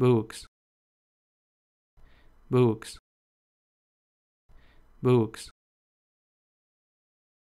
books. Books. Books.